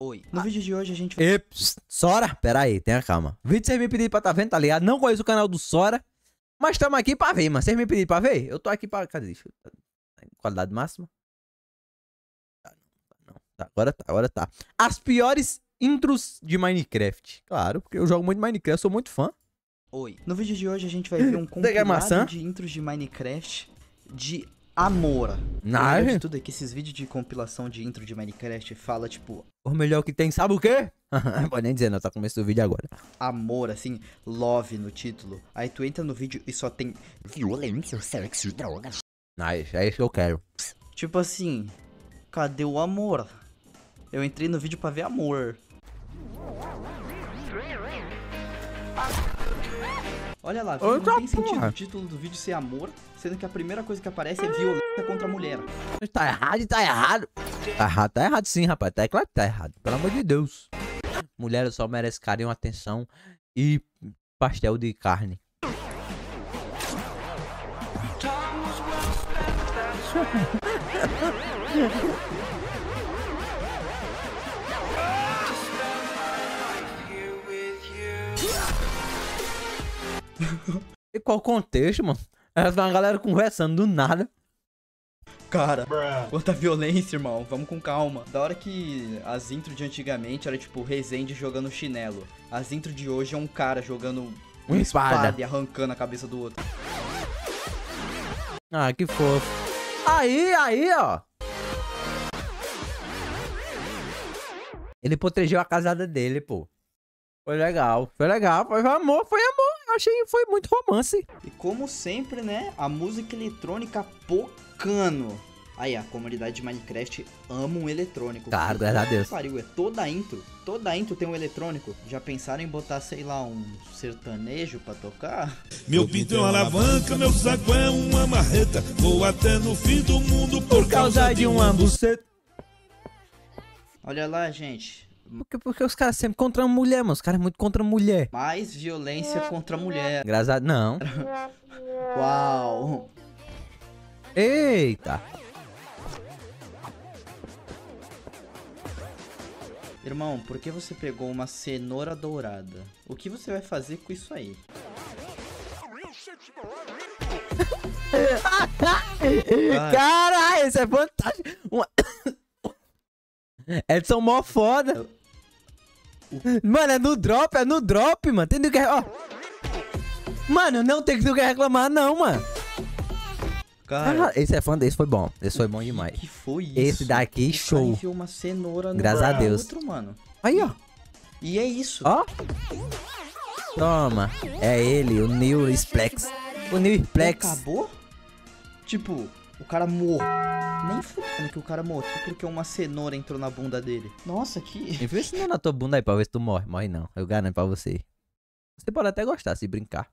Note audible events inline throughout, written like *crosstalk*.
Oi. No vídeo de hoje a gente vai... Eps, Sora, pera aí, tenha calma. O vídeo vocês me pediram pra tá vendo, tá ligado? Não conheço o canal do Sora, mas estamos aqui pra ver, mano. Vocês me pediram pra ver? Eu tô aqui pra... Cadê? Deixa eu... Em Qualidade máxima? Tá, não, tá, não. Tá, agora tá, agora tá. As piores intros de Minecraft. Claro, porque eu jogo muito Minecraft, sou muito fã. Oi. No vídeo de hoje a gente vai *laughs* ver um compilado de intros de Minecraft de amor. O Não, de tudo é que esses vídeos de compilação de intro de Minecraft fala, tipo, O melhor que tem, sabe o quê? *laughs* Pode nem dizer, não, tá começando o vídeo agora. amor, assim, love no título. Aí tu entra no vídeo e só tem, Violência, sexo e drogas. Nice, é isso que eu quero. tipo assim, cadê o amor? Eu entrei no vídeo pra ver amor. Olha lá? Outra não tem sentido porra. o título do vídeo ser amor, sendo que a primeira coisa que aparece é violência contra a mulher. Tá errado, tá errado. Tá errado, tá errado sim, rapaz. Tá é claro que tá errado. Pelo amor de Deus. Mulher só merece carinho, atenção e pastel de carne. *laughs* E qual o contexto, mano? Era uma galera conversando do nada. Cara, quanta violência, irmão. Vamos com calma. Da hora que as intro de antigamente era tipo Resende jogando chinelo. As intro de hoje é um cara jogando Uma espada. e arrancando a cabeça do outro. Ah, que fofo. Aí, aí, ó. Ele protegeu a casada dele, pô. Foi legal. Foi legal. Foi amor, foi amor. Achei foi muito romance. E como sempre, né? A música eletrônica pocando. Aí, a comunidade de Minecraft ama um eletrônico. Cara, Porque, graças a Deus. Pariu, é toda a intro. Toda a intro tem um eletrônico. Já pensaram em botar, sei lá, um sertanejo pra tocar? Meu pinto é uma alavanca, meu saco é uma marreta. Vou até no fim do mundo por, causa de um buceta. Olha lá, gente. Porque, porque os caras sempre contra a mulher, mano. Os caras muito contra a mulher. Mais violência contra a mulher. Graças a Não. Uau. Eita. Irmão, por que você pegou uma cenoura dourada? O que você vai fazer com isso aí? *laughs* Caralho, isso é fantástico. *coughs* Edson mó foda. Mano, é no drop, é no drop, mano. Tem que. Ó. Mano, não tem do que reclamar, não, mano. Cara, Ah, esse é fã desse, foi bom. Esse foi bom demais. que foi isso? Esse daqui, show. enfiou uma cenoura no Graças a braço Deus. outro, mano. Aí, ó. E é isso. Ó. Toma. É ele, o Neil Splex. O Neil E Splex. acabou? Tipo, o cara morreu. Nem fudendo que o cara morreu porque uma cenoura entrou na bunda dele. Nossa, que... Não na tua bunda aí pra ver se tu morre. Morre não. Eu garanto pra você. Você pode até gostar se brincar.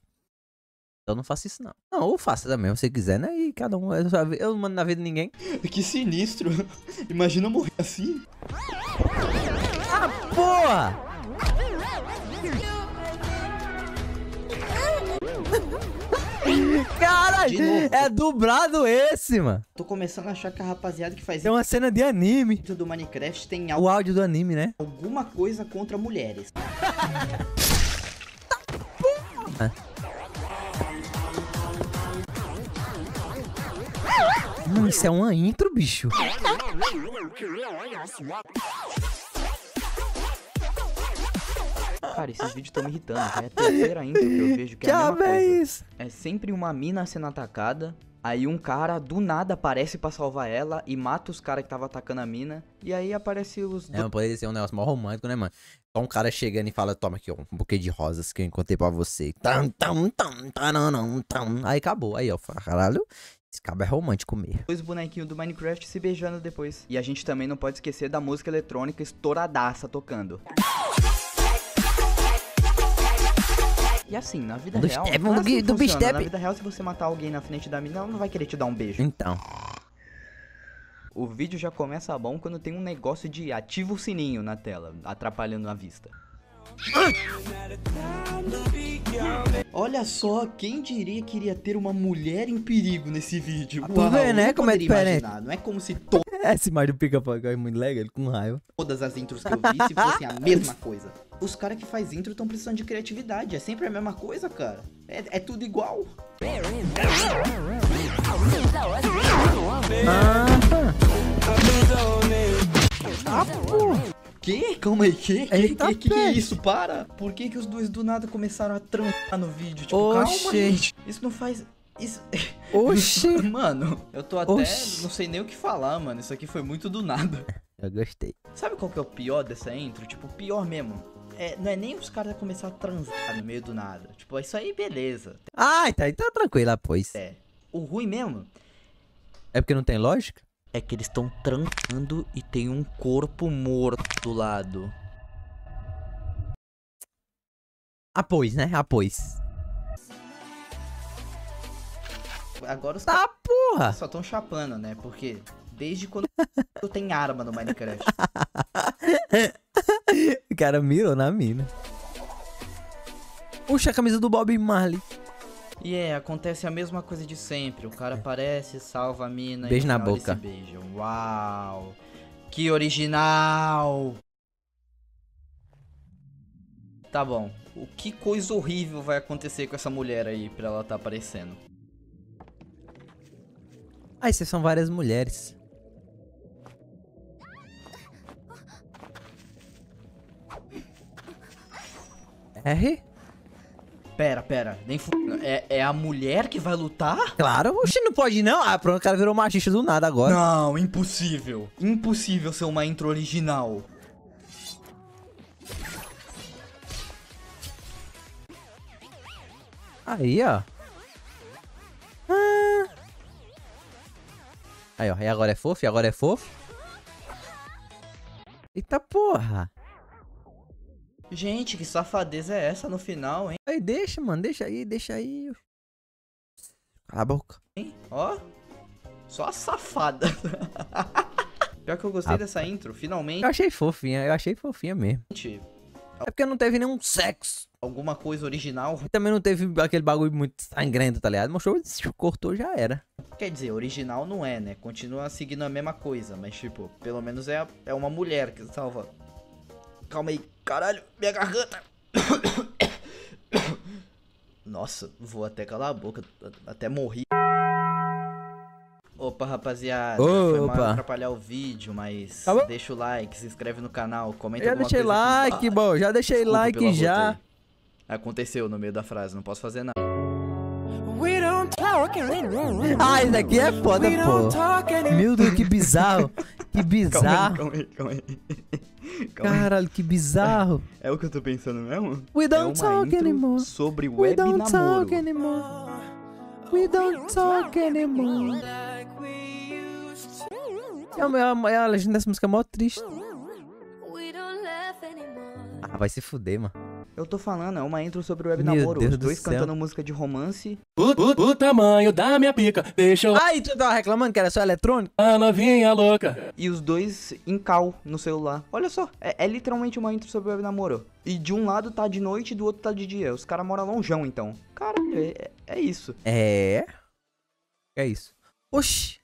Então não faça isso não. Não, ou faça também, se você quiser, né? E cada um. Eu, eu não mando na vida de ninguém. *laughs* que sinistro. Imagina morrer assim. Porra! Caralho! novo. É dublado esse, mano. Tô começando a achar que a rapaziada que faz Tem uma cena de anime. isso do Minecraft tem O áudio do anime, né? alguma coisa contra mulheres. Mano, isso é uma intro, bicho. Cara, esses vídeos estão me irritando. Já é a terceira intro que eu vejo que Que é a mesma é coisa. isso? É sempre uma mina sendo atacada. Aí um cara do nada aparece pra salvar ela e mata os caras que tava atacando a mina. E aí aparece os. É, mas poderia ser um negócio mó romântico, né, mano? Só um cara chegando e fala, toma aqui, ó, um buquê de rosas que eu encontrei pra você. Tam, tam, tam, taranam, tam. Aí acabou. Aí, ó, caralho, esse cabo é romântico mesmo. dois bonequinhos do Minecraft se beijando depois. E a gente também não pode esquecer da música eletrônica estouradaça tocando. E assim, na vida Do real. step, não é do assim gui- que do funciona. step. Na vida real, se você matar alguém na frente da mina, ela não vai querer te dar um beijo. Então. O vídeo já começa bom quando tem um negócio de ativa o sininho na tela, atrapalhando a vista. Olha só, quem diria que iria ter uma mulher em perigo nesse vídeo? tu vê, né, como é diferente. imaginar. Não é como se todo Essa imagem do pica-pau é muito legal, ele com raiva. todas as intros que eu vi se fossem a mesma coisa. Os caras que faz intro estão precisando de criatividade. É sempre a mesma coisa, cara. É, é tudo igual. Ah, Que? Calma aí, que? Que, Eita, que, que, que é isso? Para! Por que, que os dois do nada começaram a trampar no vídeo? Tipo, Oxi. calma, gente. Isso não faz. Isso. Oxi. *laughs* Mano, eu tô até. Oxi. Não sei nem o que falar, mano. Isso aqui foi muito do nada. Eu gostei. Sabe qual que é o pior dessa intro? Tipo, o pior mesmo. É, não é nem os caras começar a transar no meio do nada. Tipo, isso aí, beleza. Ai, tá, então tranquilo, pois. É. O ruim mesmo É porque não tem lógica? é que eles estão trancando e tem um corpo morto do lado. Após, né? Após. Agora os Tá, porra! só estão chapando, né? Porque desde quando *laughs* tem arma no Minecraft. O cara mirou na mina. Puxa a camisa do Bob Marley. E é, acontece a mesma coisa de sempre. O cara aparece, salva a mina Beijo e na boca. se beijam. Uau! Que original! Tá bom. O que coisa horrível vai acontecer com essa mulher aí pra ela tá aparecendo? Ah, essas são várias mulheres. R? Pera, pera, nem fu... é, é a mulher que vai lutar? Claro, oxe, não pode não. Ah, pronto, o cara virou machista do nada agora. Não, impossível. Impossível ser uma intro original. Aí, ó. Aí, ó. E agora é fofo? E agora é fofo? Eita porra. Gente, que safadeza é essa no final, hein? Aí, deixa, mano. Deixa aí, deixa aí. Cala a boca. Hein? Ó, só a safada. *laughs* Pior que eu gostei Ah. dessa intro, finalmente Eu achei fofinha, eu achei fofinha mesmo. É porque não teve nenhum sexo. alguma coisa original. E também não teve aquele bagulho muito sangrento, tá ligado? Mostrou, cortou, já era. Quer dizer, original não é, né? Continua seguindo a mesma coisa, mas tipo, pelo menos é, é uma mulher que salva. Calma aí, caralho, minha garganta. *coughs* Nossa, vou até calar a boca, até morri. Opa, rapaziada, foi mal Opa. atrapalhar o vídeo, mas Tá deixa o like, se inscreve no canal, comenta Já alguma deixei coisa like, bom. Já deixei Desculpa like já. aí. Aconteceu no meio da frase, não posso fazer nada. Ah, isso daqui é foda, pô. Meu Deus, que bizarro. Que *laughs* bizarro. Calma aí, calma aí. *laughs* Calma aí. Caralho, que bizarro. É o que eu tô pensando mesmo? We É don't uma talk anymore. sobre We web don't namoro. talk anymore. We don't talk anymore. É a, é a legenda dessa música é mó triste. Ah, vai se fuder, mano. Eu tô falando, é uma intro sobre web Meu namoro. Deus Os do dois céu. cantando música de romance. O, o- o tamanho da minha pica deixou Ai, tu tava reclamando que era só eletrônico? a novinha louca. E os dois em cal no celular. Olha só, é, é literalmente uma intro sobre web namoro. E de um lado tá de noite e do outro tá de dia. Os caras moram longeão, então. Caralho, é, é- é isso. É. É isso. Oxi.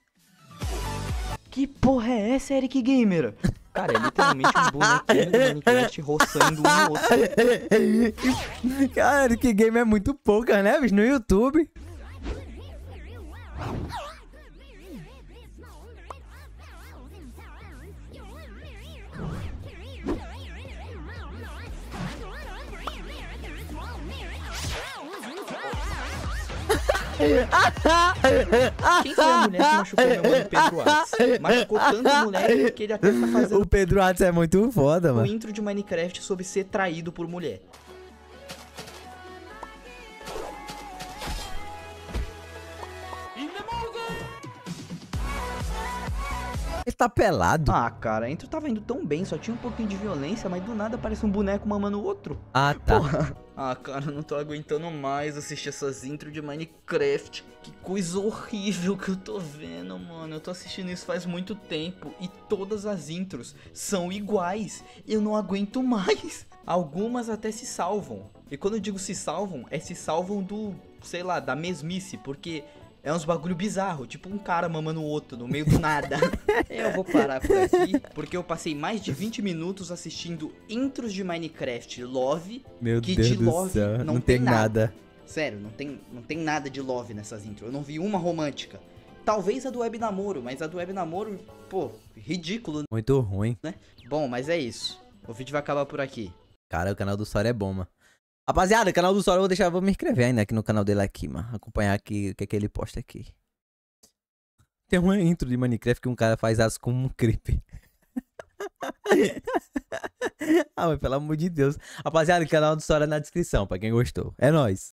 Que porra é essa, Eric Gamer? Cara, é literalmente um bonequinho do Minecraft roçando um no outro. *laughs* Cara, que game é muito pouca, né, bicho? No YouTube. Quem foi a mulher que machucou meu mano *laughs* Pedro Arts? Machucou tanto mulher que ele até tá fazendo O Pedro Atos é muito foda, o mano. intro de Minecraft sobre ser traído por mulher. Tá pelado. Ah, cara, a intro tava indo tão bem, só tinha um pouquinho de violência, mas do nada aparece um boneco mamando o outro. Ah, tá. *laughs* Ah, cara, eu não tô aguentando mais assistir essas intros de Minecraft. Que coisa horrível que eu tô vendo, mano. Eu tô assistindo isso faz muito tempo e todas as intros são iguais. Eu não aguento mais. *laughs* Algumas até se salvam. E quando eu digo se salvam, é se salvam do, sei lá, da mesmice, porque É uns bagulho bizarro, tipo um cara mamando o outro no meio do nada. *laughs* eu vou parar por aqui, porque eu passei mais de 20 minutos assistindo intros de Minecraft Love. Meu Que Deus de do love céu. não Não, tem tem nada. nada. Sério, não tem, não tem nada de love nessas intros. Eu não vi uma romântica. Talvez a do Web Namoro, mas a do Web Namoro, pô, ridículo, Muito ruim. né? Bom, mas é isso. O vídeo vai acabar por aqui. Cara, o canal do Sora é bom, mano. Rapaziada, canal do Sora eu vou deixar, vou me inscrever ainda aqui no canal dele aqui, mano. Acompanhar aqui o que é que ele posta aqui. Tem uma intro de Minecraft que um cara faz as com um creep. *laughs* ah, mas pelo amor de Deus. Rapaziada, o canal do Sora é na descrição, pra quem gostou. É nóis.